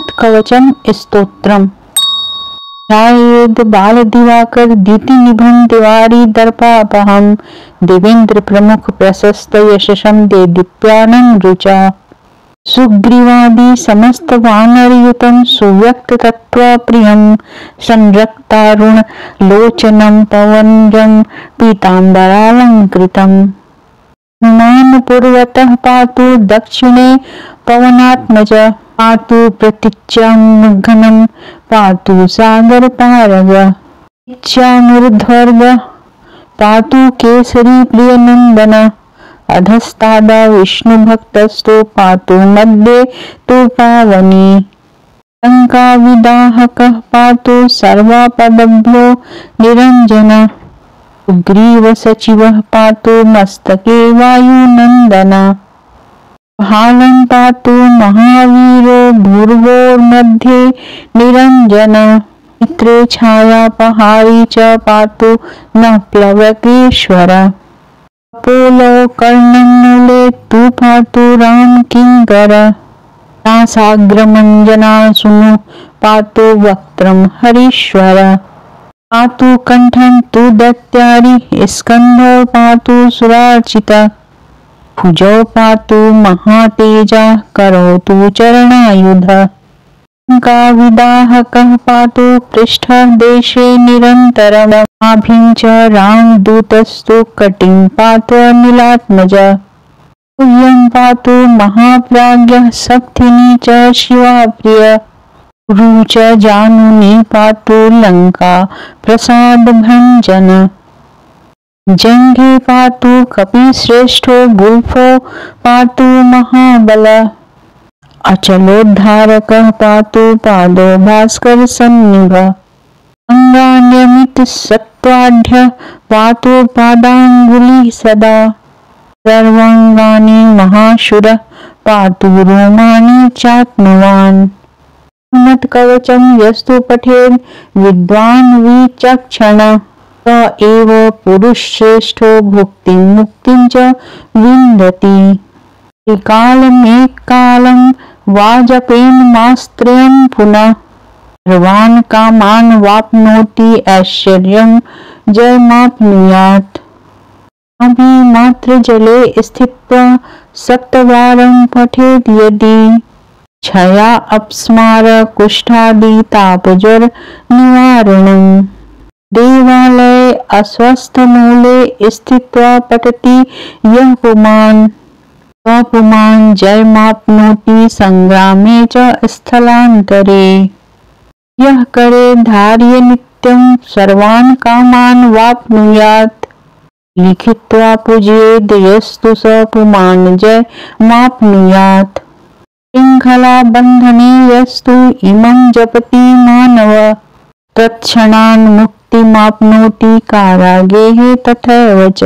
हनुमत कवचम स्तोत्रम। बाल दिवाकर द्युति निभन तिवारी दर्पापहम देवेंद्र प्रमुख प्रशस्त यशसम दे दीप्यानंद रुचा। सुग्रीवादि समस्त वानर युतम सुव्यक्त तत्व प्रियम संरक्तारुण लोचनम पवनजम पीतांबरालंकृतम हनुमान पूर्वतः पातु दक्षिणे पवनात्मज पातु प्रतीच्याघ्नम पातु सागर पारग। इच्छामूर्ध्वर्ग पातु केसरी प्रिय नंदन अधस्ताद विष्णु भक्तस्तु पातु मध्ये तु पावनी। लंका विदाहक पातु सर्वापदभ्यो निरंजन ग्रीव सचिव पातु मस्तके वायुनंदन भालं पातु महावीरो भूर्वोर्मध्ये निरञ्जन। मित्रे छायापहारी च पातु न प्लवकेश्वर पोलो कर्णमूले तु पातु राम नासाग्रमञ्जना सुनु पातु वक्त्रं हरीश्वर। पातु कंठं तु दत्यारि स्कन्धो पातु सुरार्चिता। भुजौ पातु महातेजा, करोतु चरणायुध। विदाहकः पातु पृष्ठदेशे निरन्तरमाभिं च रामदूतस्तु कटिं पातु अनिलात्मज। तुल्यं पातु महाप्राज्ञः, सप्तिनी च शिवा प्रिय रुच जानुनि पातु लङ्का प्रसादभञ्जन जंघे पातु कपि श्रेष्ठो गुल्फो पातु महाबल। अचलोद्धारक पातु पादो भास्कर सन्निभ। अंगान्यमित सत्वाढ्य पातु पादांगुली सदा। सर्वांगानि महाशुर पातु रोमाणि चात्मवान्। मत कवचम यस्तु पठेद विद्वान विचक्षण। स एव पुरुषश्रेष्ठो भुक्तिं वाजपेन पुनः। सर्वान् कामान् वाप्नोति ऐश्वर्यं जयमाप्नुयात्। जले स्थित्वा सप्तवारं पठेत् यदि। छया अपस्मार कुष्ठादि तापज्वर निवारणम्। देवालय अस्वस्थ मूले स्थित्वा पठति यह पुमान पुमान जयमाप्नोति संग्रामे च स्थलांतरे यह करे धार्य नित्यं सर्वान् कामान् वाप्नुयात्। लिखित्वा पूजयेद् यस्तु स पुमान् जय माप्नुयात् शृङ्खला यस्तु इमं जपति मानव तत्क्षणान् मुक्त मुक्तिमाप्नोति कारागेः तथैव च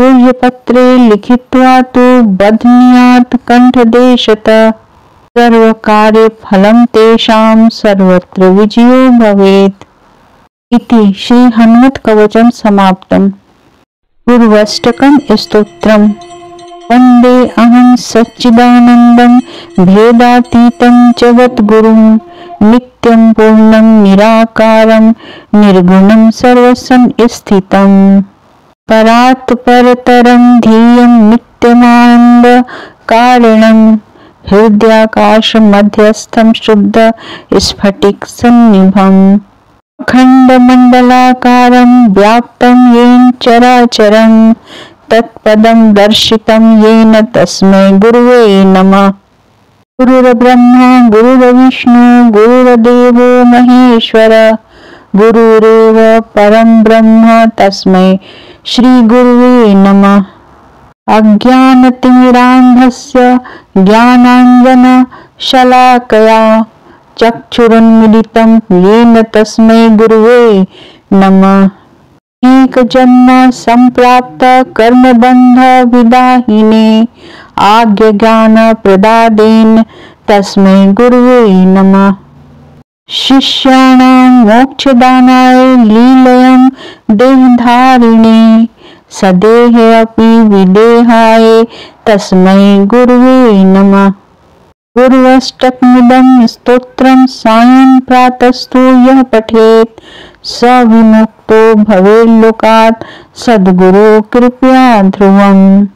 सूर्यपत्रे लिखित्वा तु बध्नीयात् कण्ठदेशत, सर्वकार्यफलं तेषां सर्वत्र विजयो भवेत्। इति श्रीहनुमत्कवचं समाप्तम्। पूर्वष्टकं स्तोत्रम्। वन्दे अहं सच्चिदानन्दं भेदातीतं च वद्गुरुं नित्यं पूर्णं निराकारं निर्गुणं सर्वसंस्थितं परात् परतरं ध्येयं नित्यमानन्द कारणं हृदयाकाशमध्यस्थं शुद्ध स्फटिक सन्निभम् अखण्डमण्डलाकारं व्याप्तं येन चराचरं तत्पदं दर्शितं येन तस्मै गुरुवे नमः। गुरुर्ब्रह्मा गुरुर्विष्णु गुरुर्देव महेश्वर गुरुरेव परम ब्रह्म तस्मै श्रीगुरुवे नमः। अज्ञानतिमिरान्धस्य ज्ञानाञ्जनशलाकया चक्षुरुन्मिलितं येन तस्मै गुरुवे नमः एकजन्म सम्प्राप्त कर्मबन्ध विदाहिने आज्ञ ज्ञान प्रदादेन, तस्मै गुरुवे नमः। शिष्याणां मोक्षदानाय लीलयं देहधारिणे, सदेह अपि विदेहाय तस्मै गुरुवे नमः। पूर्वष्टकमिदं स्तोत्रं सायं प्रातस्तु यः पठेत्। स विमुक्तो भवेल्लोकात् सद्गुरु कृपया ध्रुवम्।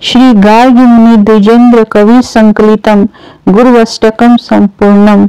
श्री गार्ग मुनि द्विजेन्द्र कवि संकलितम गुरुअष्टकम संपूर्णम